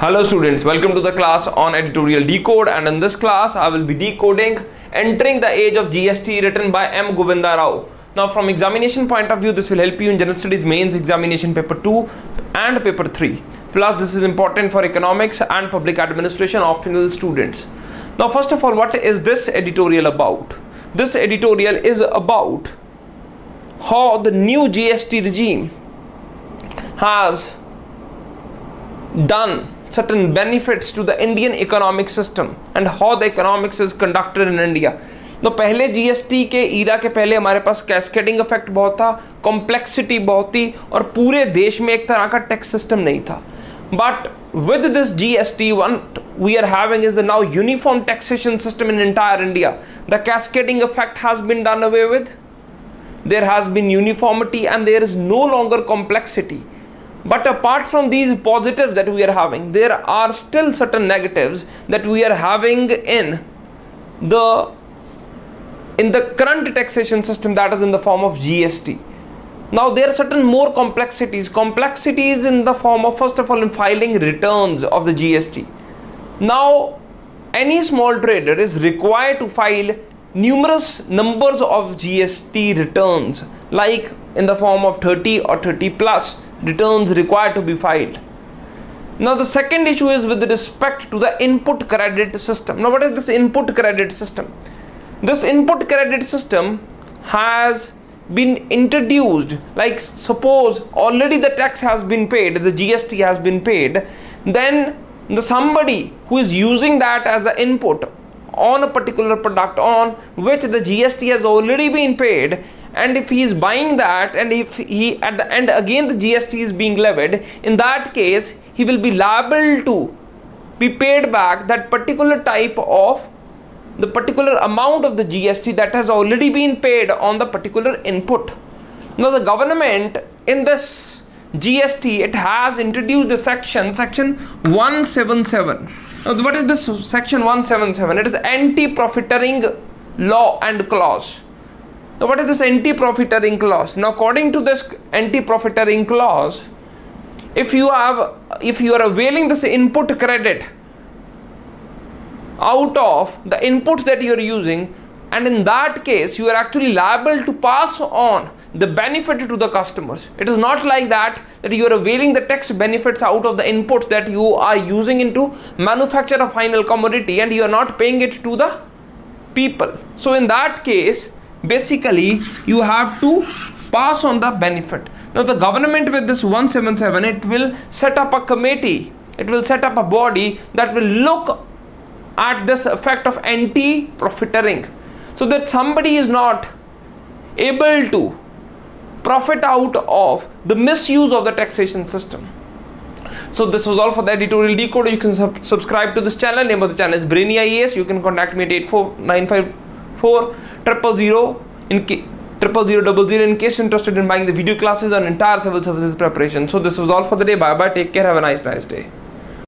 Hello students, welcome to the class on editorial decode and in this class I will be decoding Entering the Age of GST written by M. Govinda Rao. Now from examination point of view this will help you in general studies mains examination paper 2 and paper 3. Plus this is important for economics and public administration optional students. Now first of all what is this editorial about? This editorial is about how the new GST regime has done certain benefits to the Indian economic system and how the economics is conducted in India. तो पहले जी S T के, ईरा के पहले हमारे पास cascading effect बहुत था complexity बहुत थी और पूरे देश में एक तरह का टैक्स सिस्टम नहीं था. But with this G S T one we are having is the now uniform taxation system in entire India the cascading effect has been done away with there has been uniformity and there is no longer complexity But apart from these positives that we are having, there are still certain negatives that we are having in the in the current taxation system that is in the form of GST. Now there are certain more complexities. Complexities in the form of first of all in filing returns of the GST. Now any small trader is required to file numerous numbers of GST returns like in the form of 30 or 30 plus returns required to be filed. Now the second issue is with respect to the input credit system. Now what is this input credit system? This input credit system has been introduced like suppose already the tax has been paid the GST has been paid then the somebody who is using that as an input on a particular product on which the GST has already been paid and if he is buying that and if he at the end again the GST is being levied in that case he will be liable to be paid back that particular type of the particular amount of the GST that has already been paid on the particular input. Now the government in this GST it has introduced the section section 177. Now what is this section 177? It is anti-profiteering law and clause. Now what is this anti-profiteering clause? Now according to this anti-profiteering clause, if you have if you are availing this input credit out of the inputs that you are using and in that case you are actually liable to pass on the benefit to the customers it is not like that that you are availing the tax benefits out of the inputs that you are using into manufacture a final commodity and you are not paying it to the people so in that case basically you have to pass on the benefit. Now the government with this 177 it will set up a committee. It will set up a body that will look at this effect of anti-profiteering. So that somebody is not able to profit out of the misuse of the taxation system. So this was all for the editorial decode you can sub subscribe to this channel. Name of the channel is brainy ias you can contact me at 84954 triple zero in triple zero double zero in case interested in buying the video classes on entire civil services preparation. So this was all for the day. Bye bye. Take care. Have a nice nice day.